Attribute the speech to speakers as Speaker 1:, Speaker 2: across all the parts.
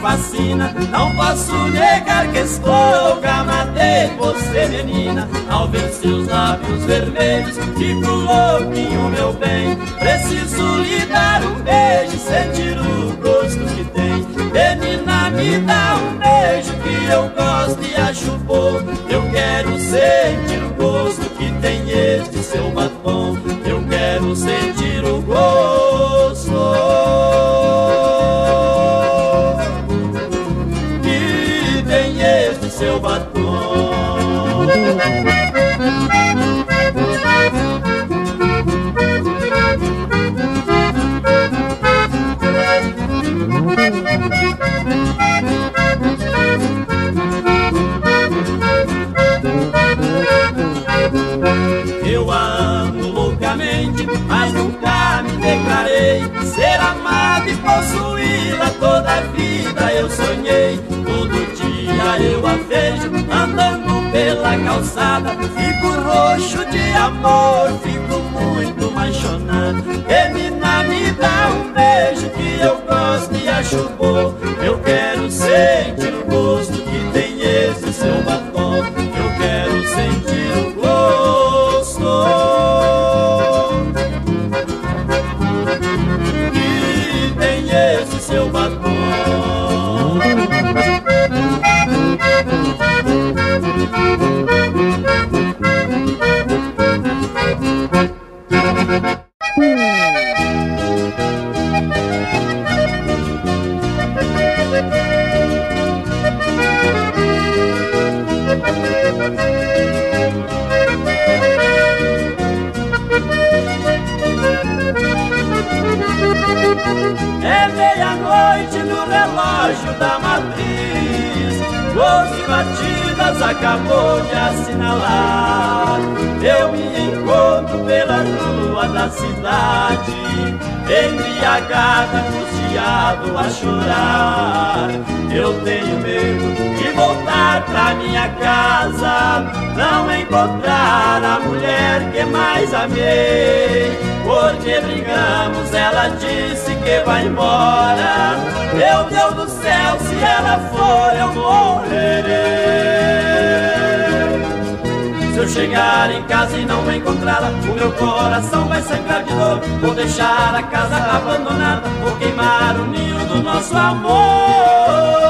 Speaker 1: fascinam. Não posso negar que estou gamatei você, menina. Ao ver seus lábios vermelhos, fico louquinho, meu bem. Preciso lhe dar um beijo, sentir o gosto que tem. Menina, me dá um beijo que eu gosto e acho bom. Eu quero sentir o gosto que tem este seu batom. Seu batom. Eu a amo loucamente, mas nunca me declarei ser amado e possuí-la toda a vida. Eu sonhei, eu a vejo andando pela calçada. Fico roxo de amor, fico muito apaixonado. Menina, me dá um beijo que eu gosto e acho bom. Eu quero sentir vai embora Meu Deus do céu, se ela for eu morrerei se eu chegar em casa e não encontrá-la, o meu coração vai sangrar de dor. Vou deixar a casa abandonada, vou queimar o ninho do nosso amor.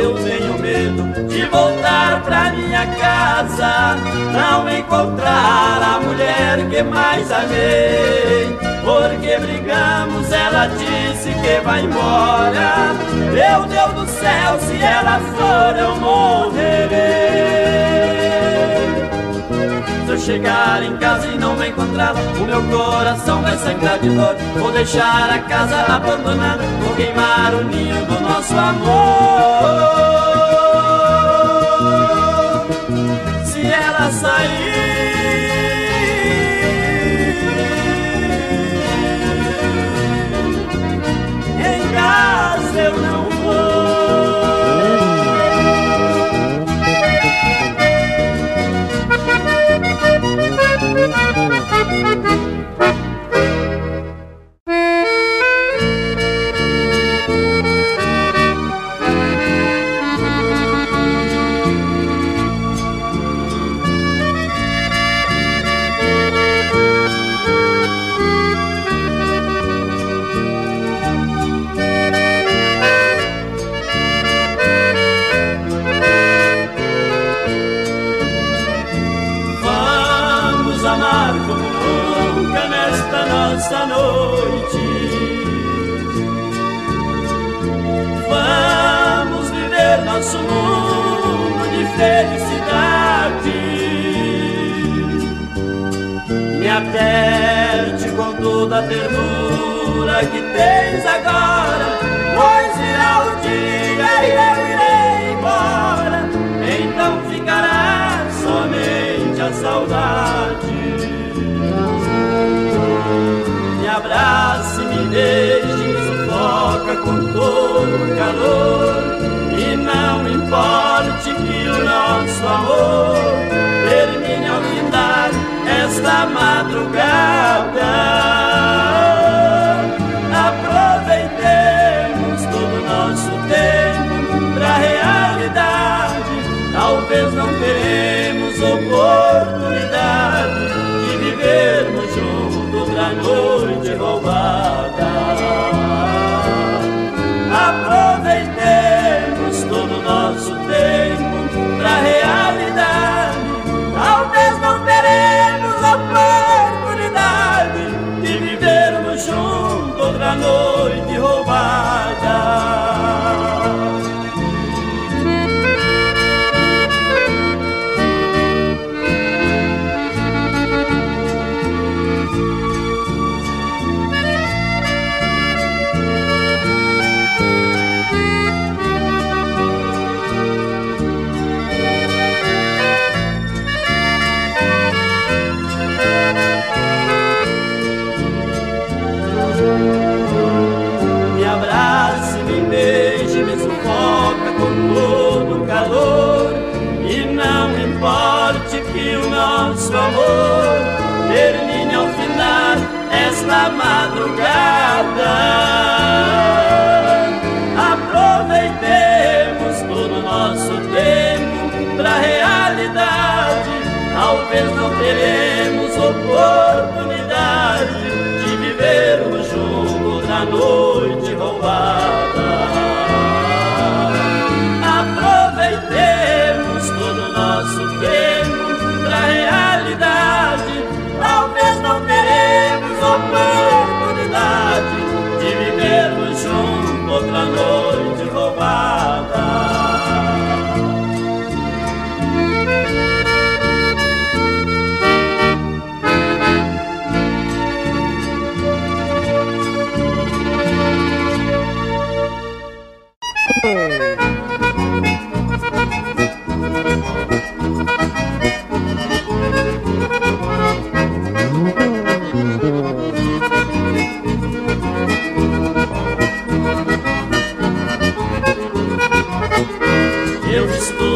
Speaker 1: Eu tenho medo de voltar pra minha casa, não encontrar a mulher que mais amei. Porque brigamos, ela disse que vai embora. Meu Deus do céu, se ela for, eu morrerei. Chegar em casa e não me encontrá-la, o meu coração vai sangrar de dor. Vou deixar a casa abandonada, vou queimar o ninho do nosso amor. Se ela sair, mansa noite. Vamos viver nosso mundo de felicidade. Me aperte com toda a ternura que tens agora. gravidez sufoca com todo o calor E não importe que o nosso amor Termine ao findar esta madrugada. noite roubada. madrugada. Aproveitemos todo o nosso tempo pra realidade, talvez não teremos.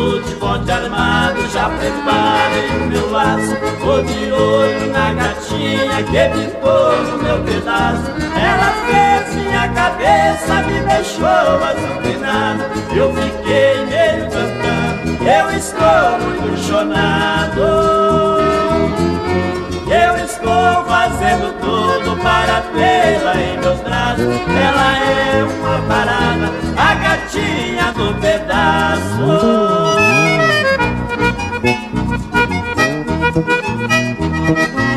Speaker 1: De bote armado, já preparei o meu laço. Vou de olho na gatinha que pintou no meu pedaço. Ela fez minha cabeça, me deixou azucrinado. Eu fiquei meio cantando, eu estou muito chonado. Eu estou fazendo tudo para tê-la em meus braços. Ela é uma parada, a gatinha do pedaço. Thank you.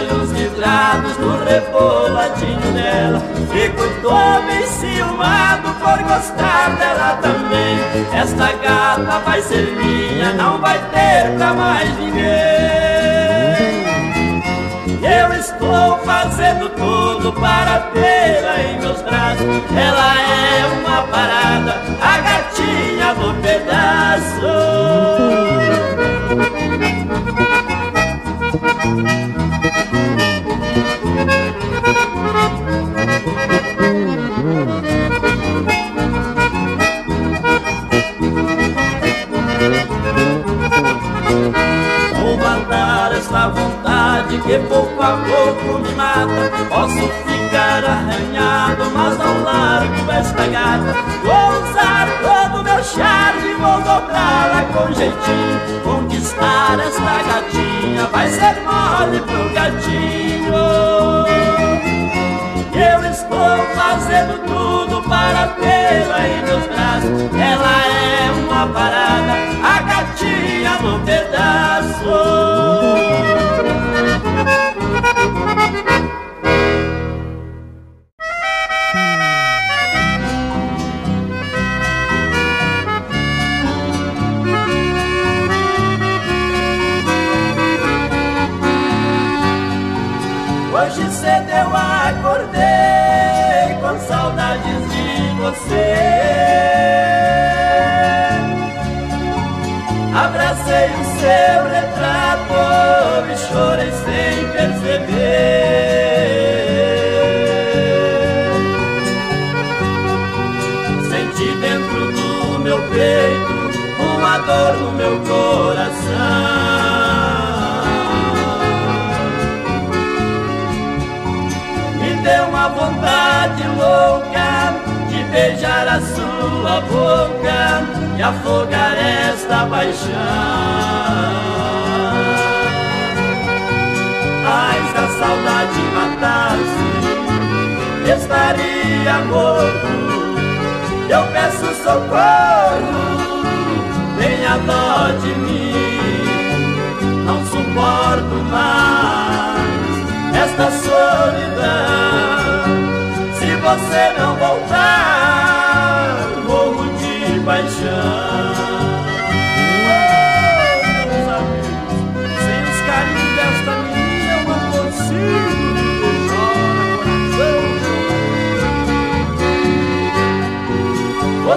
Speaker 1: olhos vidrados no reboladinho dela. Fico todo enciumado por gostar dela também. Esta gata vai ser minha, não vai ter pra mais ninguém. Eu estou fazendo tudo para tê-la em meus braços. Ela é uma parada, a gatinha do pedaço. Thank you. Vontade que pouco a pouco me mata. Posso ficar arranhado, mas não largo esta gata. Vou usar todo meu charme, vou dobrá-la com jeitinho. Conquistar esta gatinha vai ser mole pro gatinho. Eu estou fazendo tudo para tê-la em meus braços. Ela é uma parada, a gatinha no pedaço. Estaria morto. Eu peço socorro, tenha dó de mim. Não suporto mais esta solidão. Se você não voltar paixão.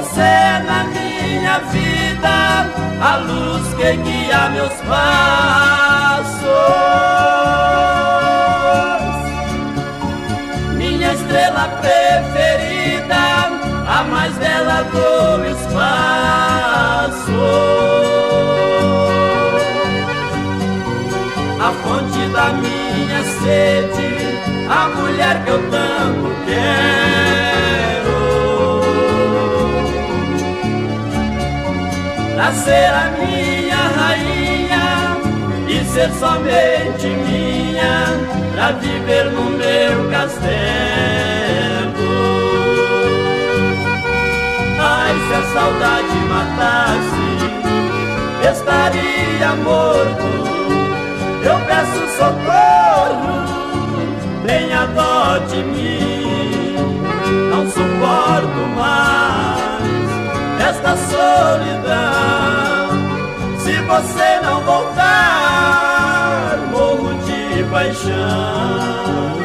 Speaker 1: Você na minha vida a luz que guia meus passos. Minha estrela preferida a mais bela do espaço. A fonte da minha sede, a mulher que eu tanto quero. Ser a minha rainha e ser somente minha, pra viver no meu castelo. se a saudade matasse, estaria morto. Eu peço socorro, tenha dó de mim. Não suporto mais esta solidão. Se você não voltar, morro de paixão.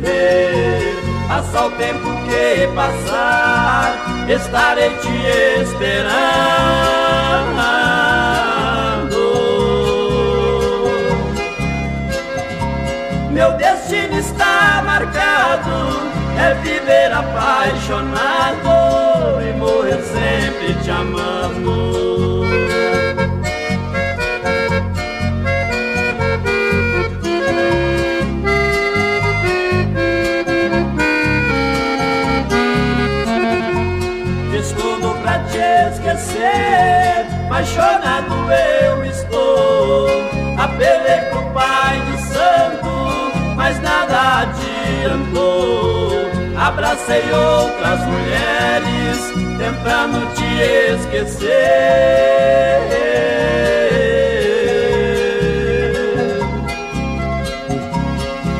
Speaker 1: Viver. Passa o tempo que passar, estarei te esperando. Meu destino está marcado, é viver apaixonado e morrer sempre te amando. Apaixonado eu estou. Apelei pro pai de santo, mas nada adiantou. Abracei outras mulheres, tentando te esquecer.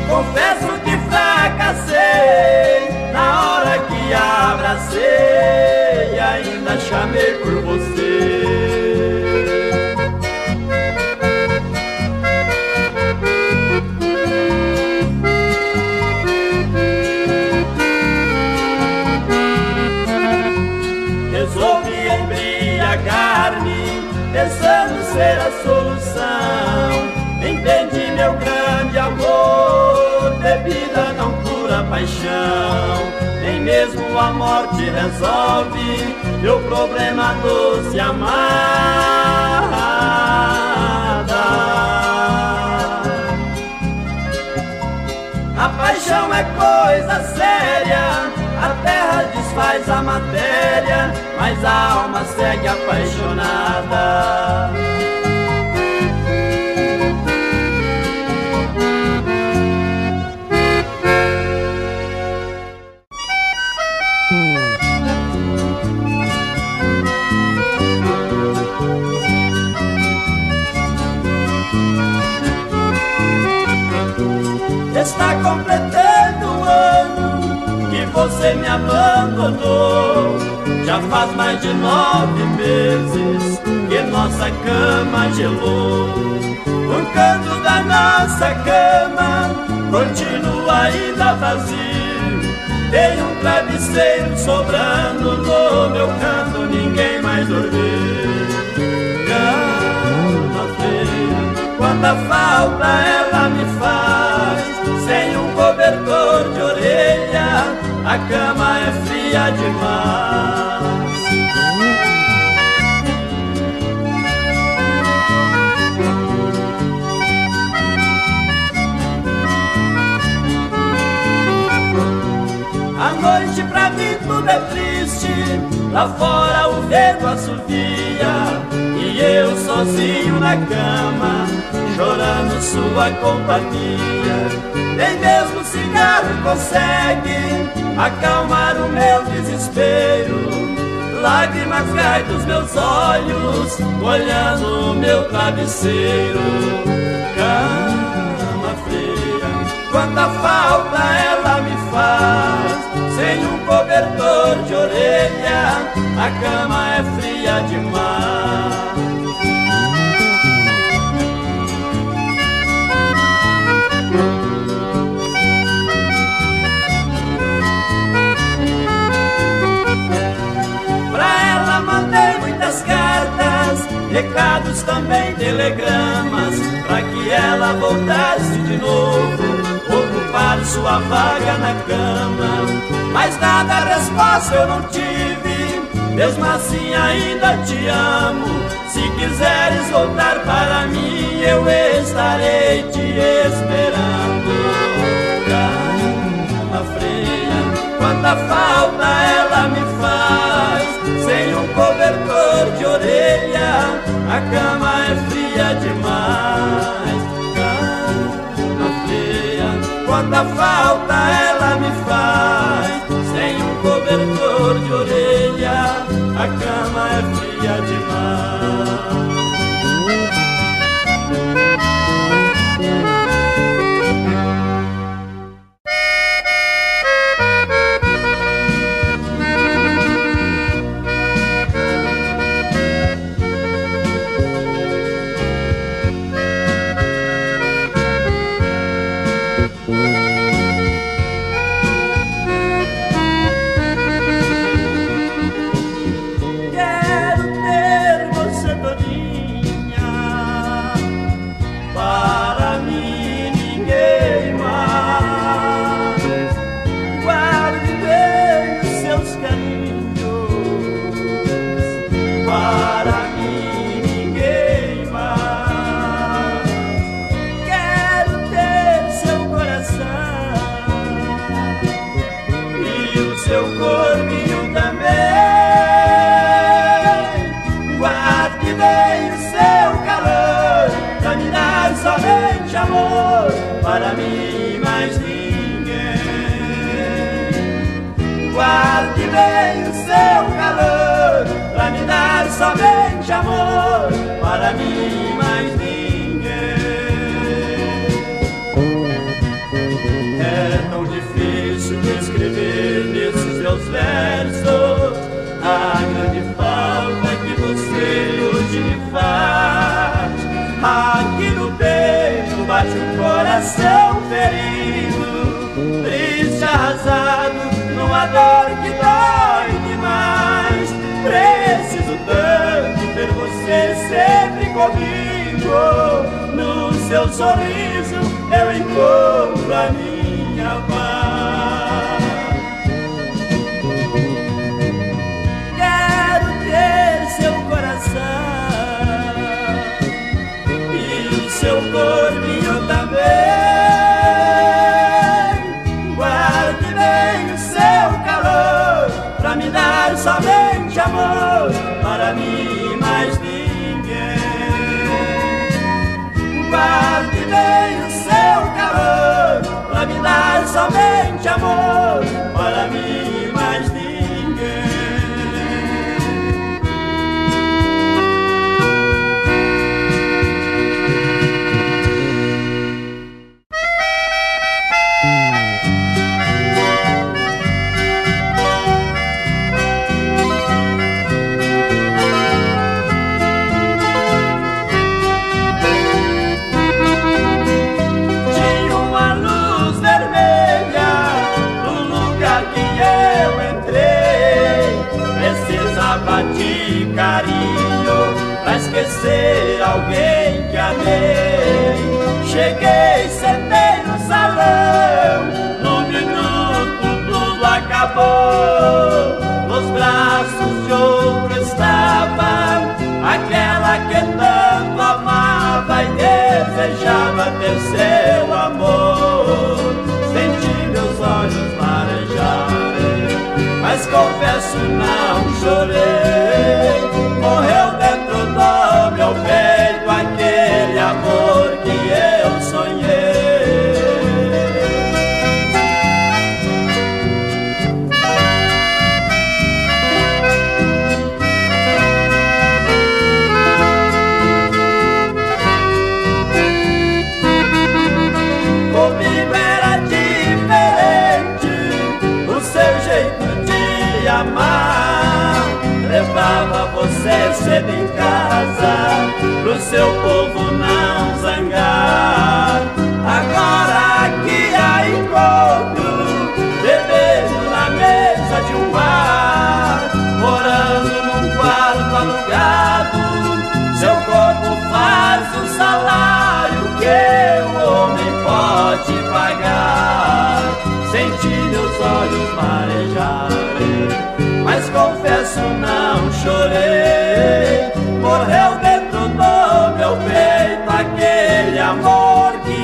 Speaker 1: Confesso que fracassei na hora que abracei vida chamei por você. Paixão mesmo a morte resolve meu problema doce amada. A paixão é coisa séria, a terra desfaz a matéria, mas a alma segue apaixonada. Me abandonou. Já faz mais de nove meses que nossa cama gelou. O canto da nossa cama continua ainda vazio. Tem um travesseiro sobrando no meu canto, ninguém mais dormiu. Cama feia, quanta falta ela me faz. Sem um cobertor de a cama é fria demais. A noite pra mim tudo é triste Lá fora o vento assovia E eu sozinho na cama Chorando sua companhia. Nem mesmo cigarro consegue Acalmar o meu desespero. Lágrimas caem dos meus olhos Olhando o meu travesseiro. Cama fria Quanta falta ela me faz. Sem um cobertor de orelha, a cama é fria demais. Recados também, telegramas, pra que ela voltasse de novo ocupar sua vaga na cama. Mas nada resposta eu não tive, mesmo assim ainda te amo. Se quiseres voltar para mim, eu estarei te esperando. Cama freia, quanta falta ela a cama é fria demais. Cama freia, quanta falta ela me faz Mm-hmm. meus versos a grande falta que você hoje me faz. Aqui no peito bate um coração ferido, triste, arrasado, numa dor que dói demais. Preciso tanto ter você sempre comigo. No seu sorriso eu encontro a minha paz. aquele amor que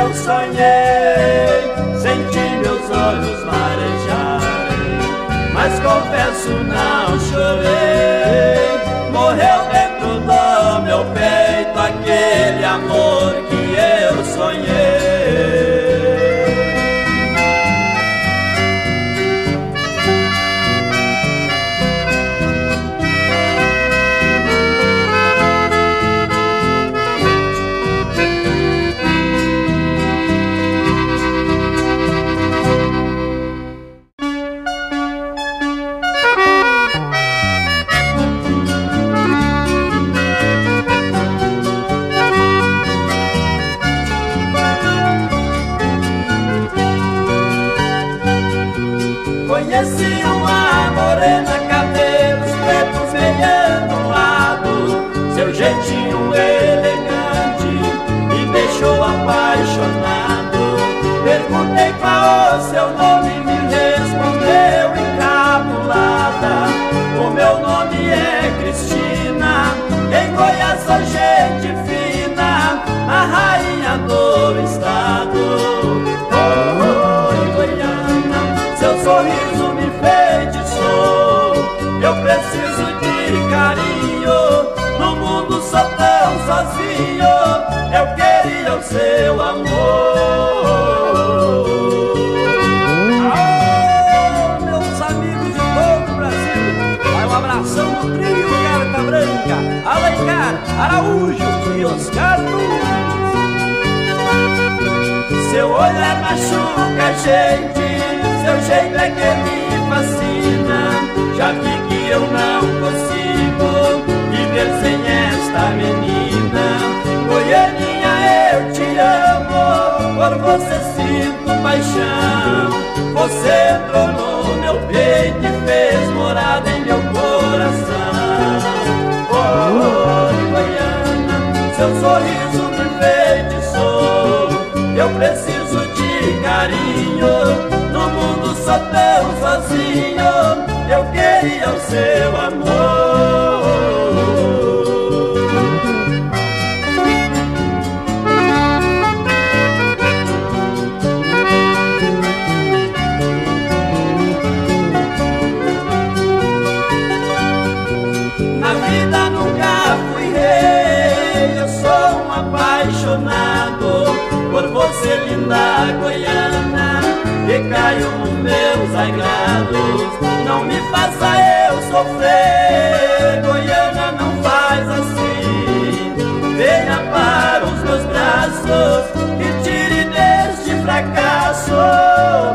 Speaker 1: eu sonhei. Senti meus olhos marejar, mas confesso não chorei. Morreu dentro do meu peito aquele amor que Araújo e Oscar Luiz. Seu olhar é machuca a gente, seu jeito é que me fascina. Já vi que eu não consigo viver sem esta menina. Goianinha, eu te amo, por você sinto paixão. Você entrou Não me faça eu sofrer. Goiana não faz assim. Venha para os meus braços E tire deste fracasso.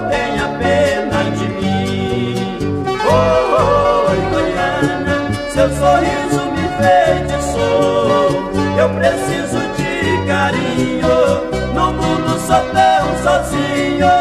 Speaker 1: Tenha pena de mim. Oh, oh Goiana Seu sorriso me feitiçou Eu preciso de carinho. No mundo sou tão sozinho,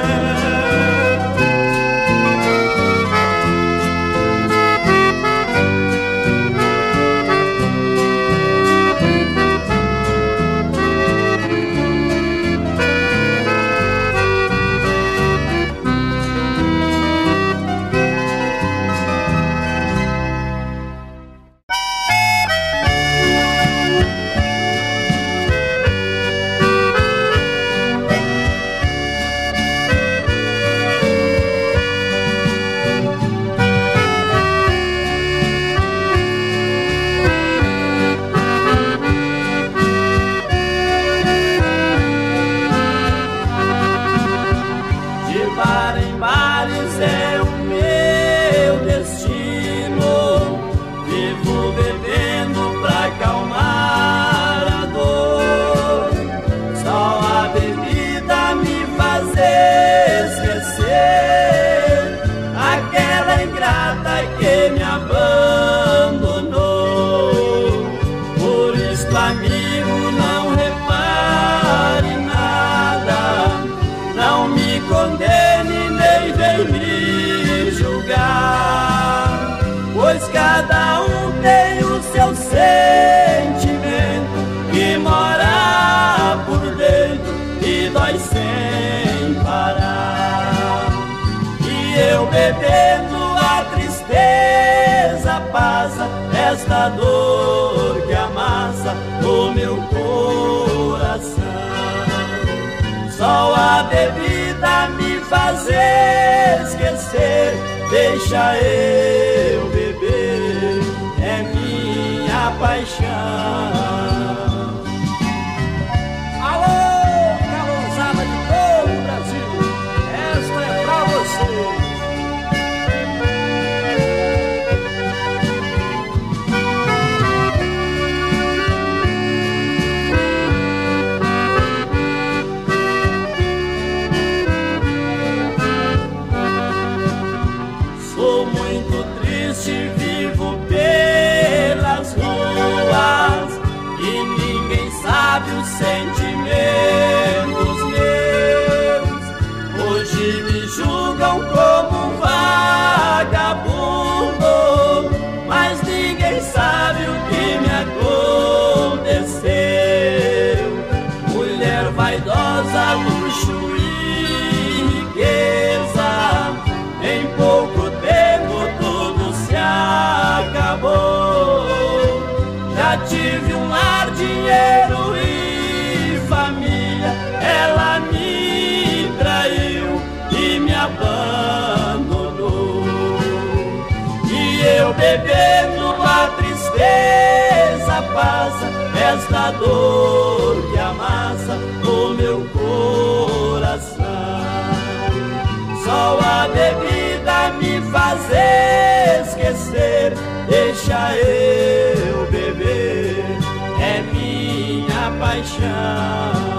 Speaker 1: esta dor que amassa o meu coração. Só a bebida me fazer esquecer, deixa eu beber, é minha paixão. Dor que amassa o meu coração. Só a bebida me faz esquecer, deixa eu beber, é minha paixão.